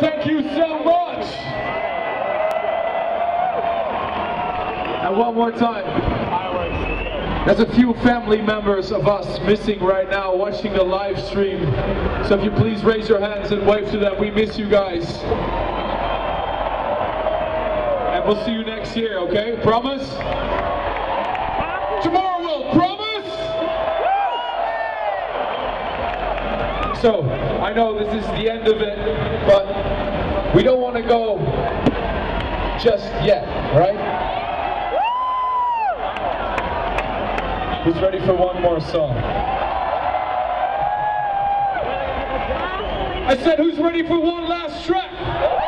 thank you so much. And one more time. There's a few family members of us missing right now watching the live stream. So if you please raise your hands and wave to them, we miss you guys. And we'll see you next year, okay? Promise? TomorrowWorld, promise? So, I know this is the end of it, but we don't want to go just yet, right? Who's ready for one more song? I said, who's ready for one last track?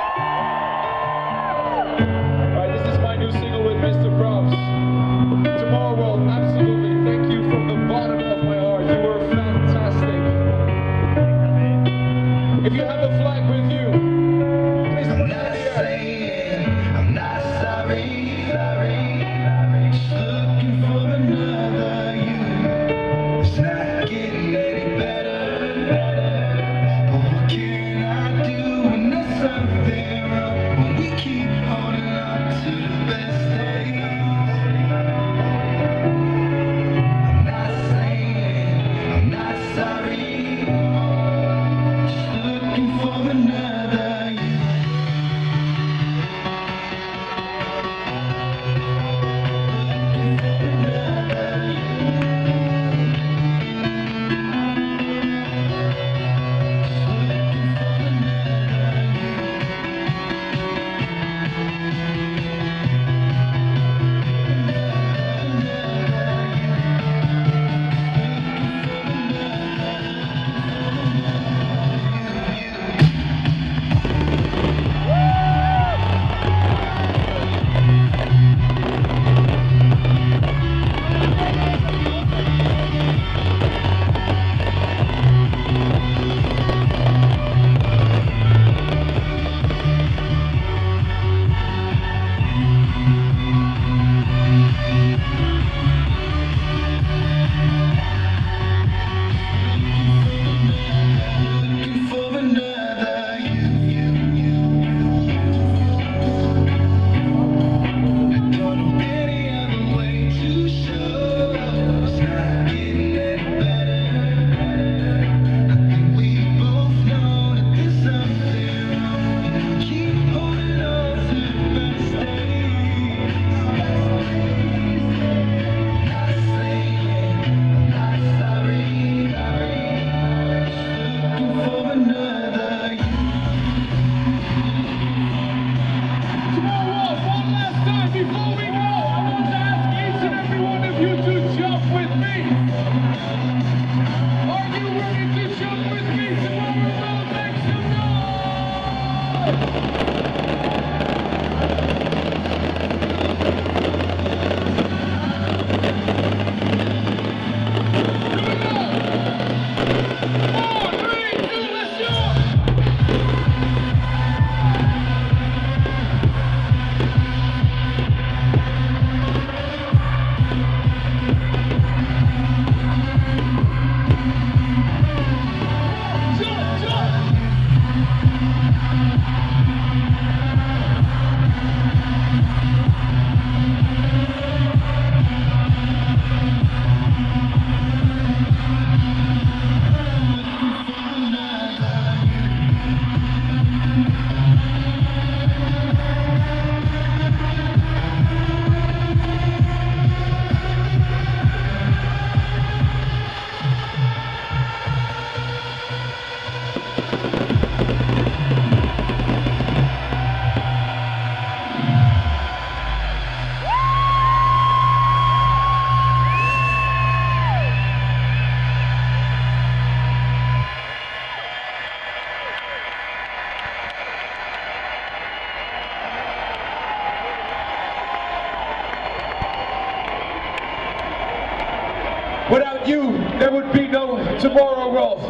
Without you, there would be no tomorrow, Rolf.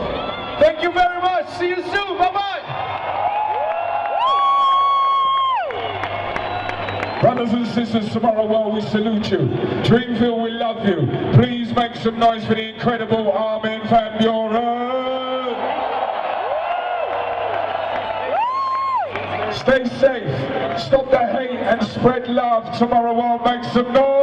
Thank you very much. See you soon. Bye-bye. Brothers and sisters, TomorrowWorld, we salute you. Dreamville, we love you. Please make some noise for the incredible Armin van Buuren. Stay safe. Stop the hate and spread love. Tomorrow world, make some noise.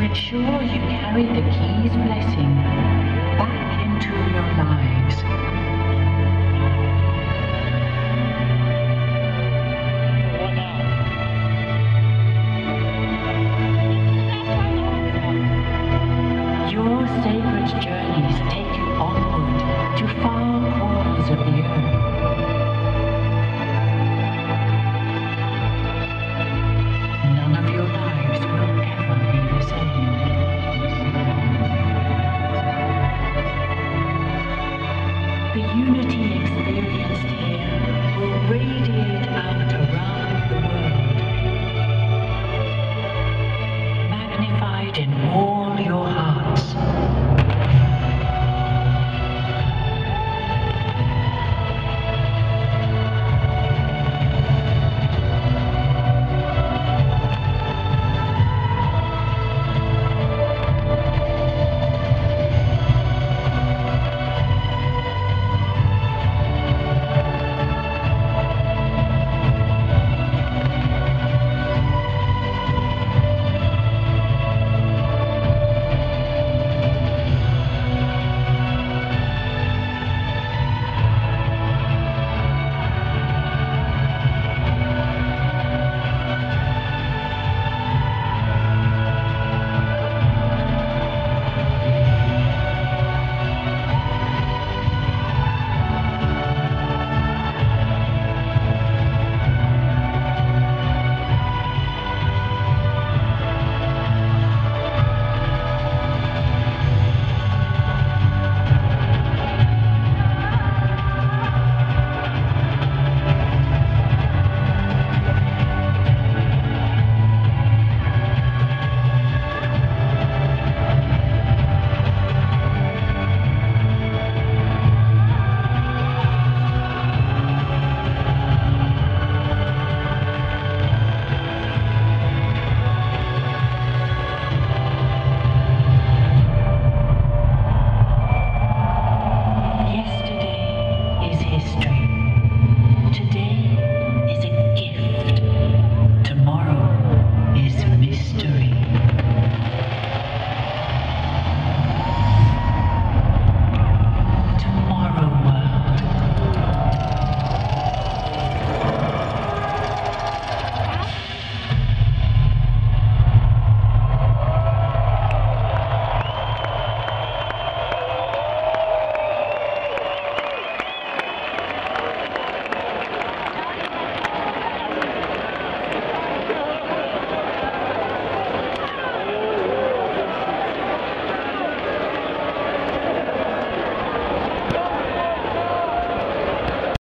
to ensure you carry the key's blessing back into your lives.